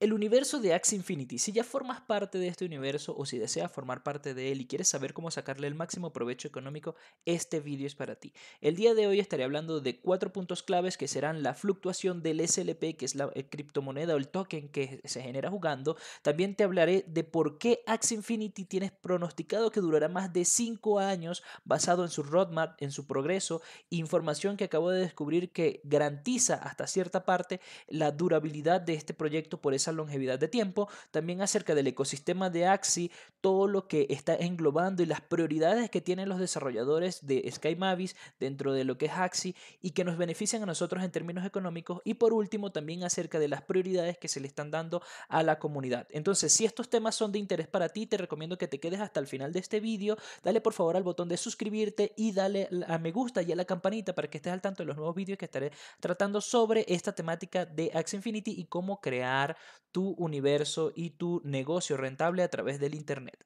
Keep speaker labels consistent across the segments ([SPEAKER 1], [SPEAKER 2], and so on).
[SPEAKER 1] El universo de Axie Infinity. Si ya formas parte de este universo o si deseas formar parte de él y quieres saber cómo sacarle el máximo provecho económico, este vídeo es para ti. El día de hoy estaré hablando de cuatro puntos claves que serán la fluctuación del SLP, que es la criptomoneda o el token que se genera jugando. También te hablaré de por qué Axie Infinity tienes pronosticado que durará más de 5 años basado en su roadmap, en su progreso, información que acabo de descubrir que garantiza hasta cierta parte la durabilidad de este proyecto por esa longevidad de tiempo, también acerca del ecosistema de Axi, todo lo que está englobando y las prioridades que tienen los desarrolladores de Sky Mavis dentro de lo que es Axi y que nos benefician a nosotros en términos económicos y por último también acerca de las prioridades que se le están dando a la comunidad. Entonces, si estos temas son de interés para ti, te recomiendo que te quedes hasta el final de este vídeo, dale por favor al botón de suscribirte y dale a me gusta y a la campanita para que estés al tanto de los nuevos vídeos que estaré tratando sobre esta temática de Axie Infinity y cómo crear tu universo y tu negocio rentable a través del Internet.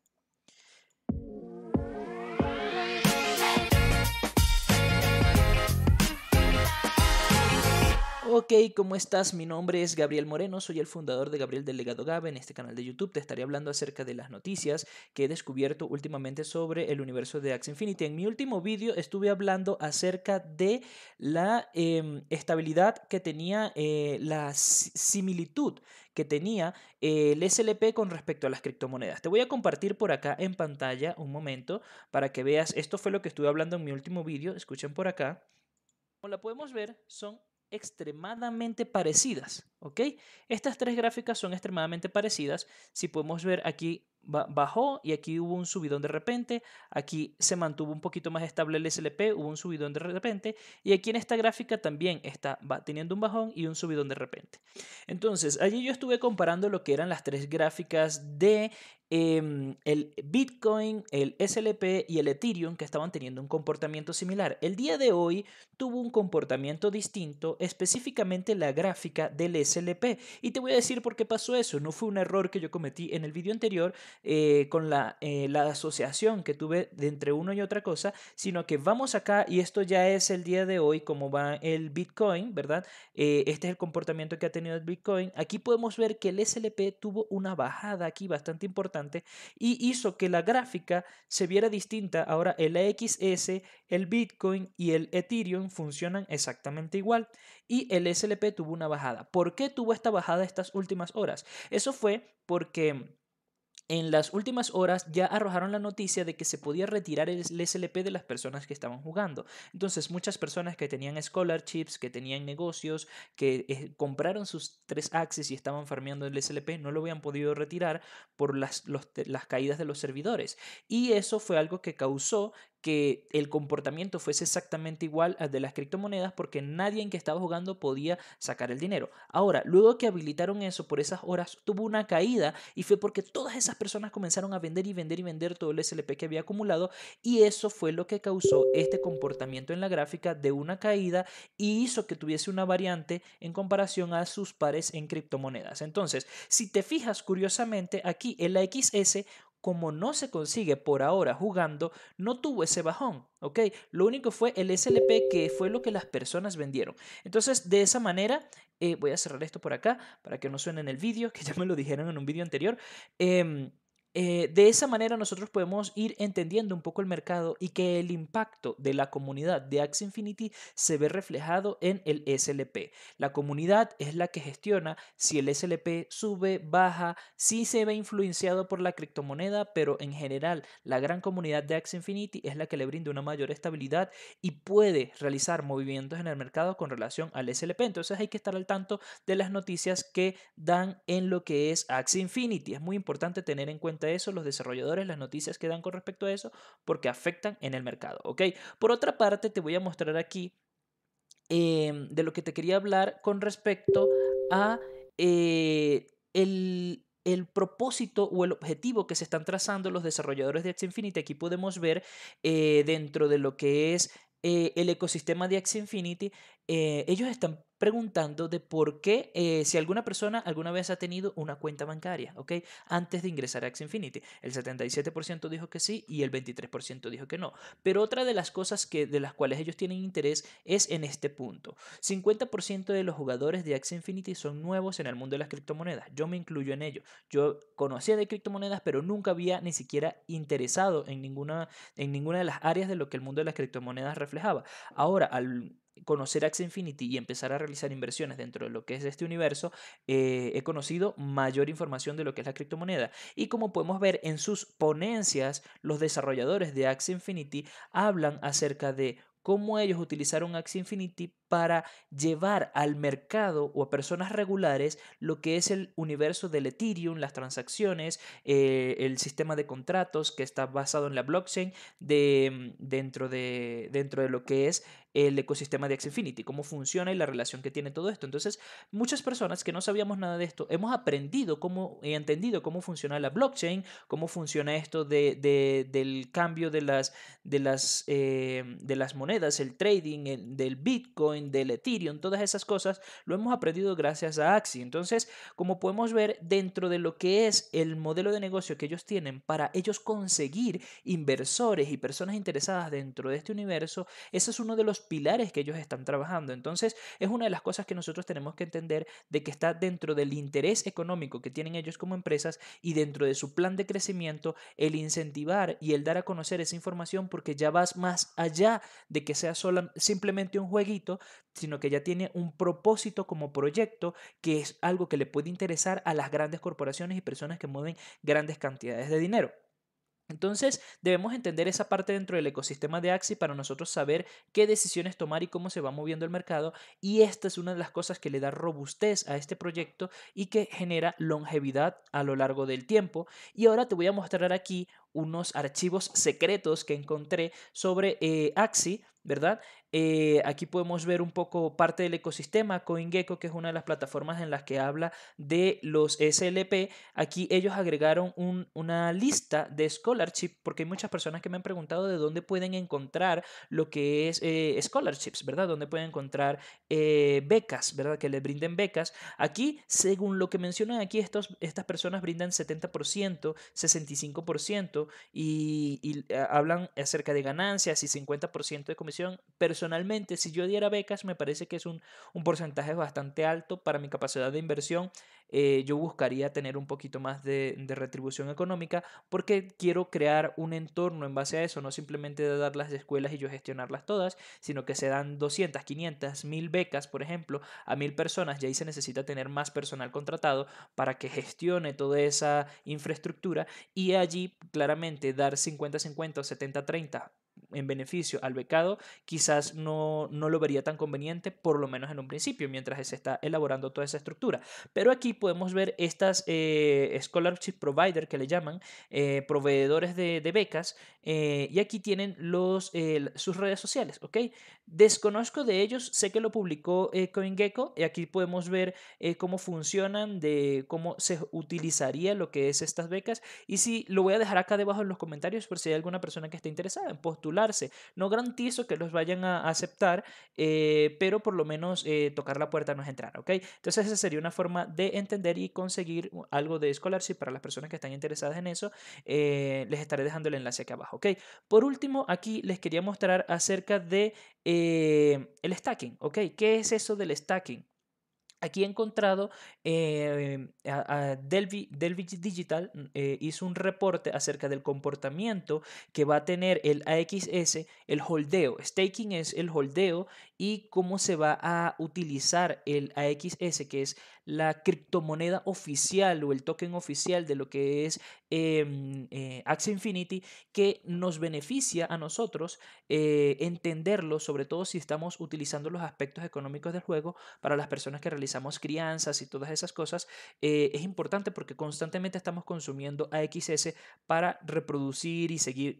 [SPEAKER 1] Ok, ¿cómo estás? Mi nombre es Gabriel Moreno, soy el fundador de Gabriel Delegado Gabe. En este canal de YouTube te estaré hablando acerca de las noticias que he descubierto últimamente sobre el universo de Axie Infinity. En mi último vídeo estuve hablando acerca de la em, estabilidad que tenía, eh, la similitud que tenía eh, el SLP con respecto a las criptomonedas. Te voy a compartir por acá en pantalla un momento para que veas, esto fue lo que estuve hablando en mi último vídeo, escuchen por acá. Como la podemos ver, son extremadamente parecidas, ¿ok? Estas tres gráficas son extremadamente parecidas. Si podemos ver aquí bajó y aquí hubo un subidón de repente, aquí se mantuvo un poquito más estable el SLP, hubo un subidón de repente y aquí en esta gráfica también está teniendo un bajón y un subidón de repente. Entonces, allí yo estuve comparando lo que eran las tres gráficas de Em, el Bitcoin, el SLP y el Ethereum que estaban teniendo un comportamiento similar. El día de hoy tuvo un comportamiento distinto, específicamente la gráfica del SLP. Y te voy a decir por qué pasó eso. No fue un error que yo cometí en el vídeo anterior eh, con la, eh, la asociación que tuve de entre uno y otra cosa, sino que vamos acá y esto ya es el día de hoy, como va el Bitcoin, ¿verdad? Eh, este es el comportamiento que ha tenido el Bitcoin. Aquí podemos ver que el SLP tuvo una bajada aquí bastante importante y hizo que la gráfica se viera distinta. Ahora el XS, el Bitcoin y el Ethereum funcionan exactamente igual y el SLP tuvo una bajada. ¿Por qué tuvo esta bajada estas últimas horas? Eso fue porque en las últimas horas ya arrojaron la noticia de que se podía retirar el SLP de las personas que estaban jugando. Entonces, muchas personas que tenían scholarships, que tenían negocios, que eh, compraron sus tres axes y estaban farmeando el SLP, no lo habían podido retirar por las, las caídas de los servidores. Y eso fue algo que causó que el comportamiento fuese exactamente igual al de las criptomonedas porque nadie en que estaba jugando podía sacar el dinero. Ahora, luego que habilitaron eso por esas horas, tuvo una caída y fue porque todas esas personas comenzaron a vender y vender y vender todo el SLP que había acumulado y eso fue lo que causó este comportamiento en la gráfica de una caída y hizo que tuviese una variante en comparación a sus pares en criptomonedas. Entonces, si te fijas curiosamente, aquí en la XS como no se consigue por ahora jugando, no tuvo ese bajón, ¿ok? Lo único fue el SLP que fue lo que las personas vendieron. Entonces, de esa manera, eh, voy a cerrar esto por acá para que no suene en el vídeo, que ya me lo dijeron en un vídeo anterior. Em, eh, de esa manera nosotros podemos ir entendiendo un poco el mercado y que el impacto de la comunidad de Axie Infinity se ve reflejado en el SLP. La comunidad es la que gestiona si el SLP sube, baja, si se ve influenciado por la criptomoneda, pero en general la gran comunidad de Axie Infinity es la que le brinda una mayor estabilidad y puede realizar movimientos en el mercado con relación al SLP. Entonces hay que estar al tanto de las noticias que dan en lo que es Axie Infinity. Es muy importante tener en cuenta eso, los desarrolladores, las noticias que dan con respecto a eso, porque afectan en el mercado, ¿ok? Por otra parte, te voy a mostrar aquí em, de lo que te quería hablar con respecto a eh, el, propósito o el objetivo que se están trazando los desarrolladores de Axie Infinity. Aquí podemos ver eh, dentro de lo que es eh, el ecosistema de Axie Infinity, ellos están preguntando de por qué, eh, si alguna persona alguna vez ha tenido una cuenta bancaria, ¿ok? Antes de ingresar a Axie Infinity. El 77% dijo que sí y el 23% dijo que no. Pero otra de las cosas que, de las cuales ellos tienen interés es en este punto. 50% de los jugadores de Axie Infinity son nuevos en el mundo de las criptomonedas. Yo me incluyo en ello. Yo conocía de criptomonedas, pero nunca había ni siquiera interesado en ninguna, en ninguna de las áreas de lo que el mundo de las criptomonedas reflejaba. Ahora, al conocer Axie Infinity y empezar a realizar inversiones dentro de lo que es este universo, eh, he conocido mayor información de lo que es la criptomoneda. Y como podemos ver en sus ponencias, los desarrolladores de Axie Infinity hablan acerca de cómo ellos utilizaron Axie Infinity para llevar al mercado o a personas regulares lo que es el universo del Ethereum, las transacciones, eh, el sistema de contratos que está basado en la blockchain de, dentro, de, dentro de lo que es el ecosistema de Axie Infinity, cómo funciona y la relación que tiene todo esto. Entonces, muchas personas que no sabíamos nada de esto, hemos aprendido cómo, he entendido cómo funciona la blockchain, cómo funciona esto de, del cambio de las, de, las, eh, de las monedas, el trading, del Bitcoin, del Ethereum, todas esas cosas, lo hemos aprendido gracias a Axie. Entonces, como podemos ver dentro de lo que es el modelo de negocio que ellos tienen para ellos conseguir inversores y personas interesadas dentro de este universo, ese es uno de los pilares que ellos están trabajando. Entonces, es una de las cosas que nosotros tenemos que entender de que está dentro del interés económico que tienen ellos como empresas y dentro de su plan de crecimiento el incentivar y el dar a conocer esa información porque ya vas más allá de que sea solo, simplemente un jueguito, sino que ya tiene un propósito como proyecto que es algo que le puede interesar a las grandes corporaciones y personas que mueven grandes cantidades de dinero. Entonces debemos entender esa parte dentro del ecosistema de Axi para nosotros saber qué decisiones tomar y cómo se va moviendo el mercado y esta es una de las cosas que le da robustez a este proyecto y que genera longevidad a lo largo del tiempo. Y ahora te voy a mostrar aquí unos archivos secretos que encontré sobre eh, Axi, ¿verdad? Eh, aquí podemos ver un poco parte del ecosistema, CoinGecko, que es una de las plataformas en las que habla de los SLP. Aquí ellos agregaron una lista de scholarship, porque hay muchas personas que me han preguntado de dónde pueden encontrar lo que es eh, scholarships, ¿verdad? Dónde pueden encontrar eh, becas, ¿verdad? Que les brinden becas. Aquí, según lo que mencionan aquí, estas personas brindan 70%, 65% y, y hablan acerca de ganancias y 50% de comisión. Personalmente, si yo diera becas, me parece que es un, porcentaje bastante alto para mi capacidad de inversión. Eh, yo buscaría tener un poquito más de, retribución económica porque quiero crear un entorno en base a eso, no simplemente de dar las escuelas y yo gestionarlas todas, sino que se dan 200, 500, 1000 becas, por ejemplo, a 1000 personas y ahí se necesita tener más personal contratado para que gestione toda esa infraestructura y allí claramente dar 50-50 o 70-30 en beneficio al becado, quizás no, no lo vería tan conveniente, por lo menos en un principio, mientras se está elaborando toda esa estructura. Pero aquí podemos ver estas eh, scholarship provider que le llaman, eh, proveedores de, becas, eh, y aquí tienen los, sus redes sociales, ¿ok? Desconozco de ellos, sé que lo publicó CoinGecko, y aquí podemos ver cómo funcionan, de cómo se utilizaría lo que es estas becas, y si lo voy a dejar acá debajo en los comentarios por si hay alguna persona que esté interesada en postular no garantizo que los vayan a aceptar, eh, pero por lo menos eh, tocar la puerta no es entrar, ¿ok? Entonces esa sería una forma de entender y conseguir algo de scholarship para las personas que están interesadas en eso. Eh, les estaré dejando el enlace aquí abajo, ¿ok? Por último, aquí les quería mostrar acerca de el stacking, ¿ok? ¿Qué es eso del stacking? Aquí he encontrado eh, a, Delvi, Digital mm, eh, hizo un reporte acerca del comportamiento que va a tener el AXS, el holdeo. Staking es el holdeo y cómo se va a utilizar el AXS, que es la criptomoneda oficial o el token oficial de lo que es em, eh, Axie Infinity, que nos beneficia a nosotros eh, entenderlo, sobre todo si estamos utilizando los aspectos económicos del juego para las personas que realizamos crianzas y todas esas cosas. Eh, es importante porque constantemente estamos consumiendo AXS para reproducir y seguir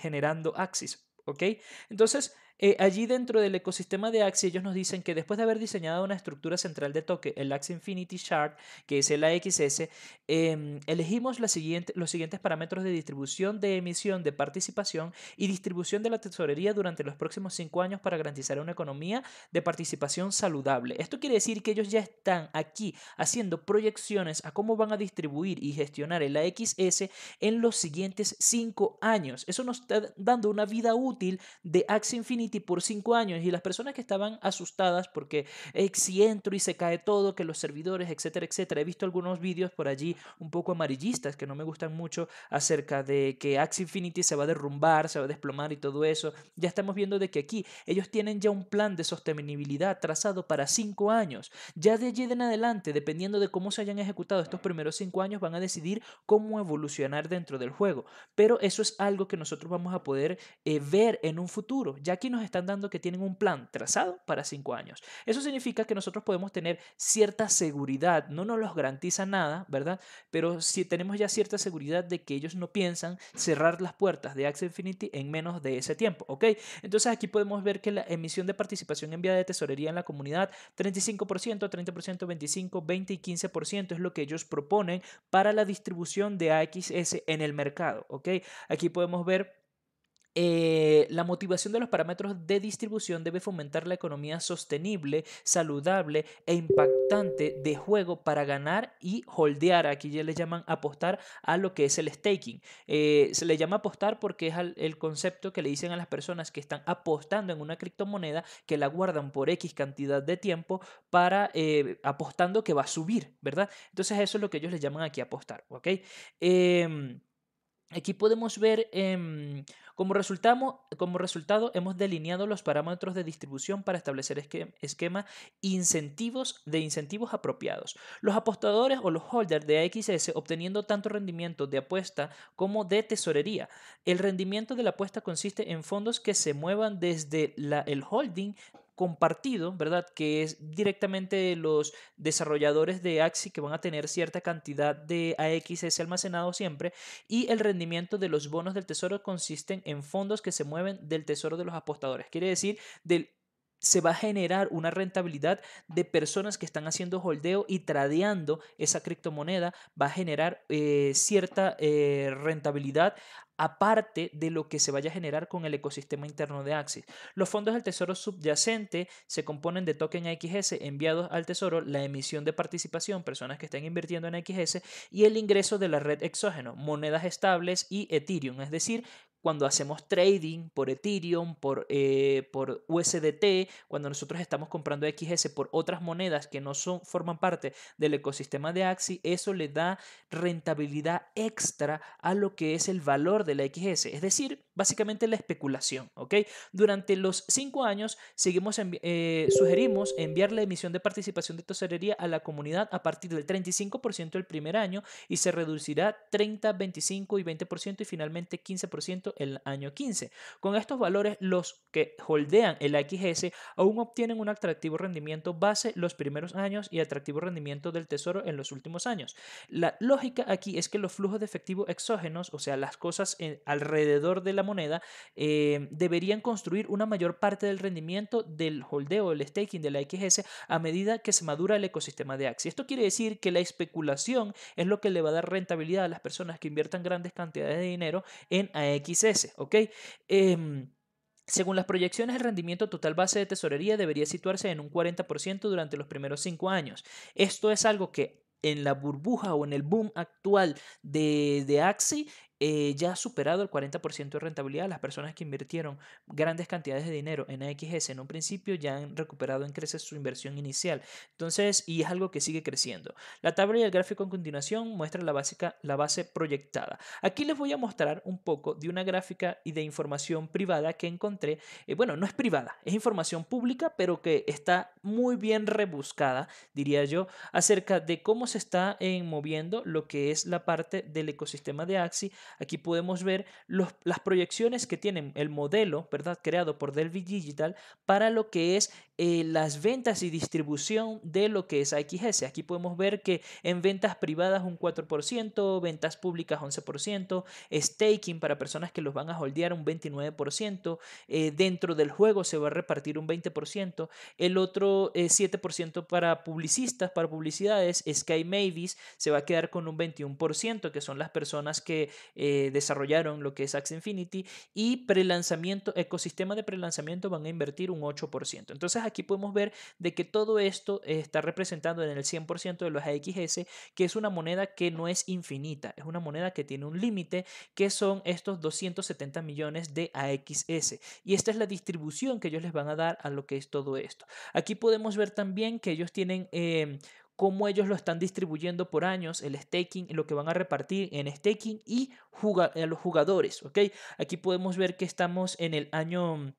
[SPEAKER 1] generando Axis. ¿Ok? Entonces, eh, allí dentro del ecosistema de Axie, ellos nos dicen que después de haber diseñado una estructura central de toque, el Axie Infinity Shard, que es el AXS, em, elegimos los siguientes parámetros de distribución, de emisión, de participación y distribución de la tesorería durante los próximos cinco años para garantizar una economía de participación saludable. Esto quiere decir que ellos ya están aquí haciendo proyecciones a cómo van a distribuir y gestionar el AXS en los siguientes cinco años. Eso nos está dando una vida útil de Axie Infinity por cinco años y las personas que estaban asustadas porque si entro y se cae todo, que los servidores, etcétera, etcétera. He visto algunos vídeos por allí un poco amarillistas que no me gustan mucho acerca de que Axie Infinity se va a derrumbar, se va a desplomar y todo eso. Ya estamos viendo de que aquí ellos tienen ya un plan de sostenibilidad trazado para cinco años. Ya de allí en adelante, dependiendo de cómo se hayan ejecutado estos primeros cinco años, van a decidir cómo evolucionar dentro del juego. Pero eso es algo que nosotros vamos a poder eh, ver en un futuro. Ya aquí nos están dando que tienen un plan trazado para cinco años. Eso significa que nosotros podemos tener cierta seguridad, no nos los garantiza nada, ¿verdad? Pero si tenemos ya cierta seguridad de que ellos no piensan cerrar las puertas de Axie Infinity en menos de ese tiempo, ¿ok? Entonces aquí podemos ver que la emisión de participación en vía de tesorería en la comunidad, 35%, 30%, 25%, 20 y 15% es lo que ellos proponen para la distribución de AXS en el mercado, ¿ok? Aquí podemos ver eh, la motivación de los parámetros de distribución debe fomentar la economía sostenible, saludable e impactante de juego para ganar y holdear. Aquí ya le llaman apostar a lo que es el staking. Eh, se le llama apostar porque es el concepto que le dicen a las personas que están apostando en una criptomoneda que la guardan por X cantidad de tiempo para eh, apostando que va a subir, ¿verdad? Entonces eso es lo que ellos le llaman aquí apostar, ¿ok? Aquí podemos ver... Em, como, como resultado, hemos delineado los parámetros de distribución para establecer esquemas incentivos de incentivos apropiados. Los apostadores o los holders de AXS obteniendo tanto rendimiento de apuesta como de tesorería. El rendimiento de la apuesta consiste en fondos que se muevan desde el holding compartido, ¿verdad? Que es directamente los desarrolladores de Axi que van a tener cierta cantidad de AXS almacenado siempre y el rendimiento de los bonos del tesoro consisten en fondos que se mueven del tesoro de los apostadores. Quiere decir, del se va a generar una rentabilidad de personas que están haciendo holdeo y tradeando esa criptomoneda, va a generar eh, cierta eh, rentabilidad aparte de lo que se vaya a generar con el ecosistema interno de Axis. Los fondos del tesoro subyacente se componen de token XS enviados al tesoro, la emisión de participación, personas que están invirtiendo en XS y el ingreso de la red exógeno, monedas estables y Ethereum, es decir, cuando hacemos trading por Ethereum, por, eh, por USDT, cuando nosotros estamos comprando XS por otras monedas que no son, forman parte del ecosistema de Axi, eso le da rentabilidad extra a lo que es el valor de la XS, es decir, básicamente la especulación. ¿ok? Durante los cinco años seguimos eh, sugerimos enviar la emisión de participación de tesorería a la comunidad a partir del 35% el primer año y se reducirá 30, 25 y 20% y finalmente 15% el año 15. Con estos valores, los que holdean el XS aún obtienen un atractivo rendimiento base los primeros años y atractivo rendimiento del tesoro en los últimos años. La lógica aquí es que los flujos de efectivo exógenos, o sea, las cosas alrededor de la moneda, eh, deberían construir una mayor parte del rendimiento del holdeo, el staking de la XS a medida que se madura el ecosistema de Axie. Esto quiere decir que la especulación es lo que le va a dar rentabilidad a las personas que inviertan grandes cantidades de dinero en AXS ¿ok? Em, según las proyecciones, el rendimiento total base de tesorería debería situarse en un 40% durante los primeros cinco años. Esto es algo que en la burbuja o en el boom actual de, de Axi eh, ya ha superado el 40% de rentabilidad. Las personas que invirtieron grandes cantidades de dinero en AXS en un principio ya han recuperado en creces su inversión inicial. Entonces, y es algo que sigue creciendo. La tabla y el gráfico en continuación muestran la, básica, la base proyectada. Aquí les voy a mostrar un poco de una gráfica y de información privada que encontré. Eh, bueno, no es privada, es información pública, pero que está muy bien rebuscada, diría yo, acerca de cómo se está eh, moviendo lo que es la parte del ecosistema de Axi aquí podemos ver las proyecciones que tienen el modelo, ¿verdad? Creado por Delphi Digital para lo que es eh, las ventas y distribución de lo que es AXS. Aquí podemos ver que en ventas privadas un 4%, ventas públicas 11%, staking para personas que los van a holdear un 29%, eh, dentro del juego se va a repartir un 20%, el otro 7% eh, para publicistas, para publicidades, Sky Mavis se va a quedar con un 21%, que son las personas que desarrollaron lo que es Axie Infinity, y prelanzamiento, ecosistema de prelanzamiento van a invertir un 8%. Entonces aquí podemos ver de que todo esto está representado en el 100% de los AXS, que es una moneda que no es infinita, es una moneda que tiene un límite, que son estos 270 millones de AXS. Y esta es la distribución que ellos les van a dar a lo que es todo esto. Aquí podemos ver también que ellos tienen... Em, cómo ellos lo están distribuyendo por años, el staking, lo que van a repartir en staking y a los jugadores, ¿ok? Aquí podemos ver que estamos en el año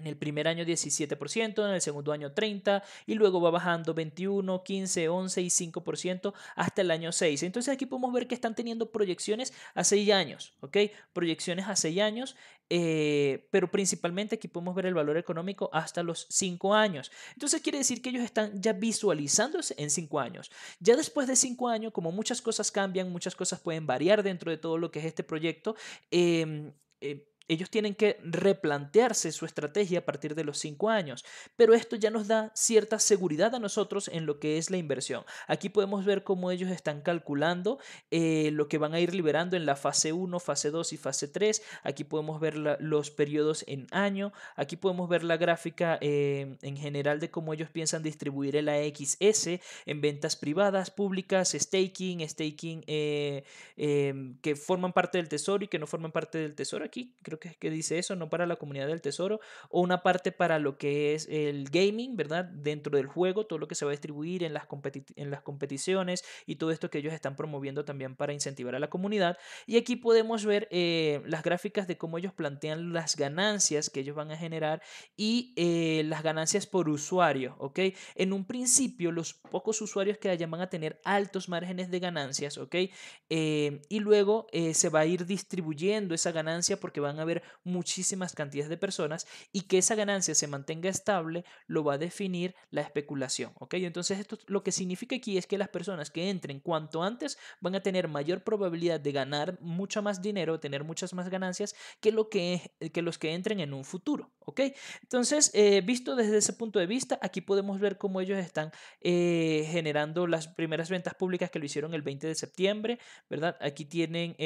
[SPEAKER 1] en el primer año 17%, en el segundo año 30% y luego va bajando 21, 15, 11 y 5% hasta el año 6. Entonces aquí podemos ver que están teniendo proyecciones a 6 años, ¿ok? Proyecciones a 6 años, eh, pero principalmente aquí podemos ver el valor económico hasta los 5 años. Entonces quiere decir que ellos están ya visualizándose en 5 años. Ya después de 5 años, como muchas cosas cambian, muchas cosas pueden variar dentro de todo lo que es este proyecto, eh, eh, ellos tienen que replantearse su estrategia a partir de los cinco años, pero esto ya nos da cierta seguridad a nosotros en lo que es la inversión. Aquí podemos ver cómo ellos están calculando eh, lo que van a ir liberando en la fase 1, fase 2 y fase 3. Aquí podemos ver los periodos en año. Aquí podemos ver la gráfica eh, en general de cómo ellos piensan distribuir el AXS en ventas privadas, públicas, staking, staking eh, em, que forman parte del tesoro y que no forman parte del tesoro. Aquí creo que, dice eso, no para la comunidad del tesoro, o una parte para lo que es el gaming, ¿verdad? Dentro del juego, todo lo que se va a distribuir en las, en las competiciones y todo esto que ellos están promoviendo también para incentivar a la comunidad. Y aquí podemos ver eh, las gráficas de cómo ellos plantean las ganancias que ellos van a generar y eh, las ganancias por usuario, ¿ok? En un principio, los pocos usuarios que hayan van a tener altos márgenes de ganancias, ¿ok? Eh, y luego se va a ir distribuyendo esa ganancia porque van a muchísimas cantidades de personas y que esa ganancia se mantenga estable lo va a definir la especulación. ¿ok? Entonces esto lo que significa aquí es que las personas que entren cuanto antes van a tener mayor probabilidad de ganar mucho más dinero, tener muchas más ganancias que, lo que, que los que entren en un futuro. ¿ok? Entonces, eh, visto desde ese punto de vista, aquí podemos ver cómo ellos están eh, generando las primeras ventas públicas que lo hicieron el 20 de septiembre, ¿verdad? Aquí tienen...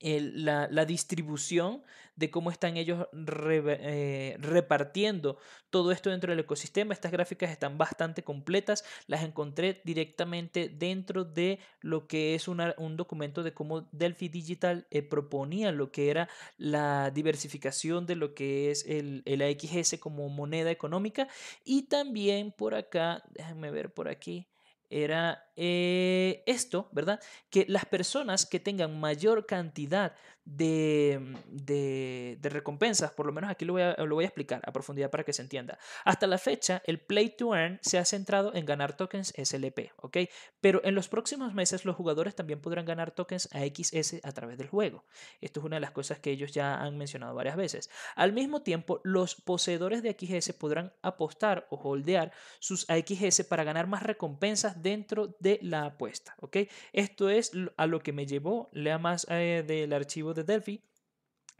[SPEAKER 1] Em, la, distribución de cómo están ellos eh, repartiendo todo esto dentro del ecosistema. Estas gráficas están bastante completas, las encontré directamente dentro de lo que es un documento de cómo Delphi Digital eh, proponía lo que era la diversificación de lo que es el, el AXS como moneda económica y también por acá, déjenme ver por aquí era eh, esto, ¿verdad? Que las personas que tengan mayor cantidad de, de, recompensas, por lo menos aquí lo voy, a, lo voy a explicar a profundidad para que se entienda. Hasta la fecha, el Play to Earn se ha centrado en ganar tokens SLP, ¿ok? Pero en los próximos meses los jugadores también podrán ganar tokens AXS a través del juego. Esto es una de las cosas que ellos ya han mencionado varias veces. Al mismo tiempo, los poseedores de AXS podrán apostar o holdear sus AXS para ganar más recompensas dentro de la apuesta, ¿ok? Esto es a lo que me llevó, lea más eh, del archivo Delphi,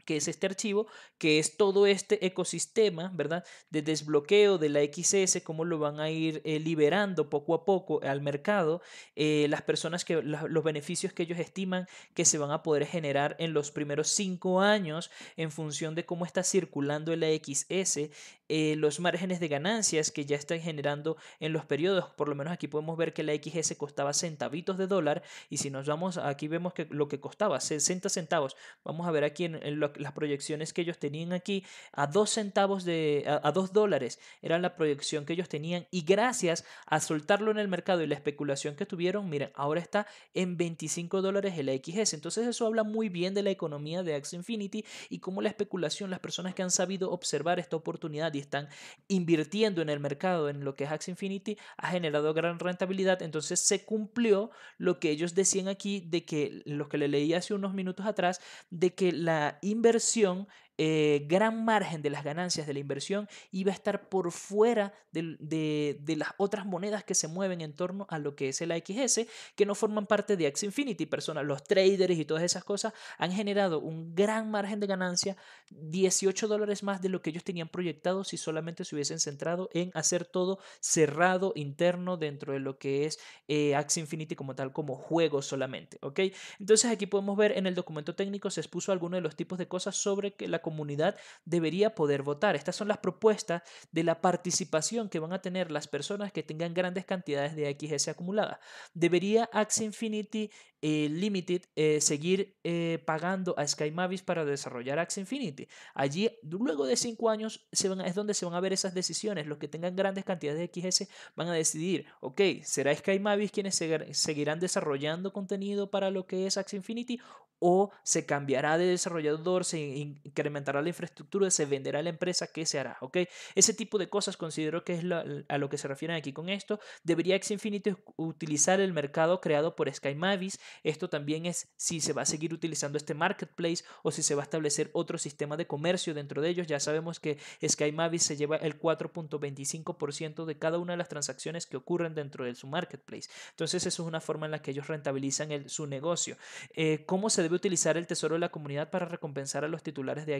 [SPEAKER 1] que es este archivo, que es todo este ecosistema, ¿verdad? De desbloqueo de la XS, cómo lo van a ir eh, liberando poco a poco al mercado, eh, las personas que, los beneficios que ellos estiman que se van a poder generar en los primeros cinco años en función de cómo está circulando la XS, eh, los márgenes de ganancias que ya están generando en los periodos, por lo menos aquí podemos ver que la XS costaba centavitos de dólar y si nos vamos, aquí vemos que lo que costaba 60 centavos, vamos a ver aquí en, en las proyecciones que ellos tenían aquí, a 2 centavos de, a, 2 dólares era la proyección que ellos tenían y gracias a soltarlo en el mercado y la especulación que tuvieron, miren, ahora está en 25 dólares el XS. Entonces eso habla muy bien de la economía de Axie Infinity y cómo la especulación, las personas que han sabido observar esta oportunidad y están invirtiendo en el mercado, en lo que es Axie Infinity, ha generado gran rentabilidad. Entonces se cumplió lo que ellos decían aquí de que, lo que le leí hace unos minutos atrás, de que la inversión versión eh, gran margen de las ganancias de la inversión iba a estar por fuera de, las otras monedas que se mueven en torno a lo que es el AXS, que no forman parte de Axie Infinity. Personas, los traders y todas esas cosas han generado un gran margen de ganancia, 18 dólares más de lo que ellos tenían proyectado si solamente se hubiesen centrado en hacer todo cerrado, interno, dentro de lo que es eh, Infinity como tal, como juego solamente. ¿ok? Entonces aquí podemos ver en el documento técnico se expuso algunos de los tipos de cosas sobre la comunidad debería poder votar. Estas son las propuestas de la participación que van a tener las personas que tengan grandes cantidades de XS acumuladas. ¿Debería Axie Infinity eh, Limited eh, seguir eh, pagando a Sky Mavis para desarrollar Axie Infinity? Allí, luego de cinco años, se van, es donde se van a ver esas decisiones. Los que tengan grandes cantidades de XS van a decidir, ok, ¿será Sky Mavis quienes seguirán desarrollando contenido para lo que es Axie Infinity o se cambiará de desarrollador, se incrementará la infraestructura, se venderá la empresa, ¿qué se hará? ¿Ok? Ese tipo de cosas considero que es a lo que se refieren aquí con esto. Debería X Infinity utilizar el mercado creado por Sky Mavis. Esto también es si se va a seguir utilizando este marketplace o si se va a establecer otro sistema de comercio dentro de ellos. Ya sabemos que Sky Mavis se lleva el 4.25% de cada una de las transacciones que ocurren dentro de su marketplace. Entonces, eso es una forma en la que ellos rentabilizan su negocio. Eh, ¿Cómo se debe utilizar el tesoro de la comunidad para recompensar a los titulares de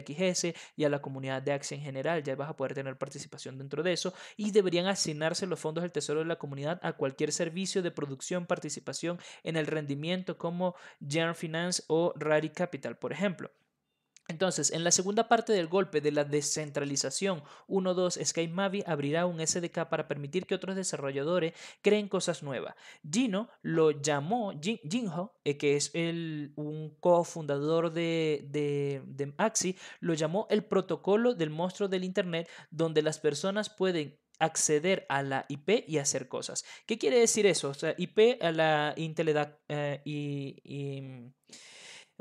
[SPEAKER 1] Y a la comunidad de Axie en general. Ya vas a poder tener participación dentro de eso y deberían asignarse los fondos del tesoro de la comunidad a cualquier servicio de producción, participación en el rendimiento como General Finance o Rari Capital, por ejemplo. Entonces, en la segunda parte del golpe de la descentralización 1.2, Sky Mavi abrirá un SDK para permitir que otros desarrolladores creen cosas nuevas. Gino lo llamó, Jinho, eh, que es el, un cofundador de, de, de Axie, lo llamó el protocolo del monstruo del Internet, donde las personas pueden acceder a la IP y hacer cosas. ¿Qué quiere decir eso? O sea, IP a la intelidad eh, y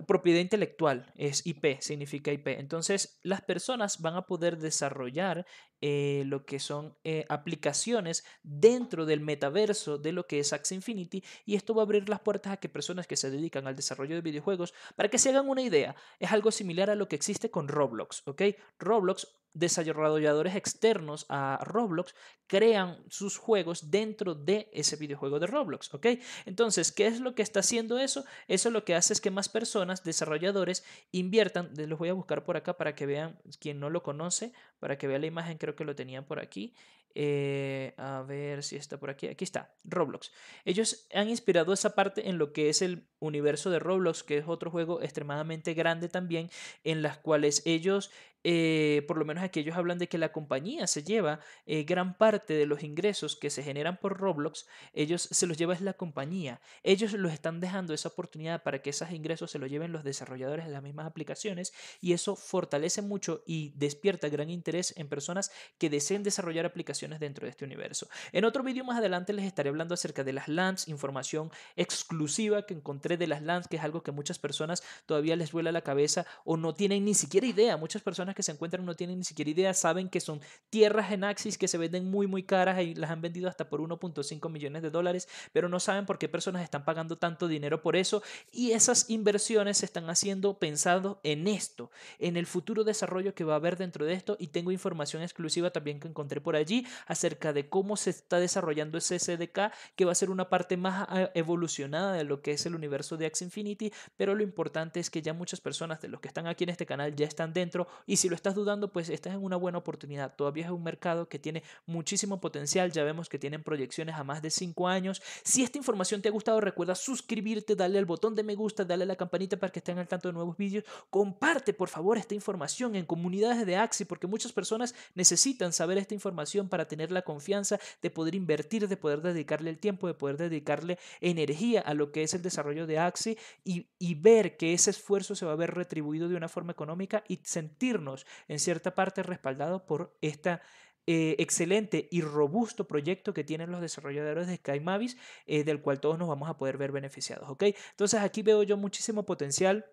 [SPEAKER 1] Propiedad intelectual es IP, significa IP. Entonces, las personas van a poder desarrollar eh, lo que son eh, aplicaciones dentro del metaverso de lo que es Axie Infinity y esto va a abrir las puertas a que personas que se dedican al desarrollo de videojuegos, para que se hagan una idea, es algo similar a lo que existe con Roblox, ¿ok? Roblox desarrolladores externos a Roblox crean sus juegos dentro de ese videojuego de Roblox, ¿ok? Entonces, ¿qué es lo que está haciendo eso? Eso lo que hace es que más personas, desarrolladores, inviertan, los voy a buscar por acá para que vean, quien no lo conoce, para que vea la imagen, creo que lo tenían por aquí. Eh, a ver si está por aquí. Aquí está, Roblox. Ellos han inspirado esa parte en lo que es el universo de Roblox, que es otro juego extremadamente grande también, en las cuales ellos eh, por lo menos aquí ellos hablan de que la compañía se lleva eh, gran parte de los ingresos que se generan por Roblox, ellos se los lleva es la compañía. Ellos los están dejando esa oportunidad para que esos ingresos se los lleven los desarrolladores de las mismas aplicaciones y eso fortalece mucho y despierta gran interés en personas que deseen desarrollar aplicaciones dentro de este universo. En otro vídeo más adelante les estaré hablando acerca de las LANs, información exclusiva que encontré de las LANs, que es algo que muchas personas todavía les vuela la cabeza o no tienen ni siquiera idea. Muchas personas que se encuentran no tienen ni siquiera idea, saben que son tierras en Axis que se venden muy muy caras y las han vendido hasta por 1.5 millones de dólares, pero no saben por qué personas están pagando tanto dinero por eso y esas inversiones se están haciendo pensando en esto, en el futuro desarrollo que va a haber dentro de esto y tengo información exclusiva también que encontré por allí acerca de cómo se está desarrollando ese SDK que va a ser una parte más ah, evolucionada de lo que es el universo de Axie Infinity, pero lo importante es que ya muchas personas de los que están aquí en este canal ya están dentro y si lo estás dudando, pues estás en una buena oportunidad. Todavía es un mercado que tiene muchísimo potencial. Ya vemos que tienen proyecciones a más de 5 años. Si esta información te ha gustado, recuerda suscribirte, darle al botón de me gusta, darle a la campanita para que estén al tanto de nuevos vídeos. Comparte, por favor, esta información en comunidades de Axi, porque muchas personas necesitan saber esta información para tener la confianza de poder invertir, de poder dedicarle el tiempo, de poder dedicarle energía a lo que es el desarrollo de Axi y, ver que ese esfuerzo se va a ver retribuido de una forma económica y sentirnos en cierta parte respaldado por esta eh, excelente y robusto proyecto que tienen los desarrolladores de Sky Mavis, eh, del cual todos nos vamos a poder ver beneficiados. ¿ok? Entonces aquí veo yo muchísimo potencial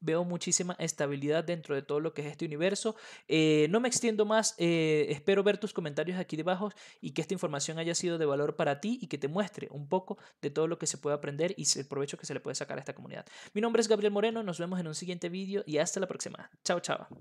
[SPEAKER 1] veo muchísima estabilidad dentro de todo lo que es este universo. Eh, no me extiendo más, eh, espero ver tus comentarios aquí debajo y que esta información haya sido de valor para ti y que te muestre un poco de todo lo que se puede aprender y el provecho que se le puede sacar a esta comunidad. Mi nombre es Gabriel Moreno, nos vemos en un siguiente vídeo y hasta la próxima. Chao, chao.